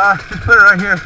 uh, just put it right here.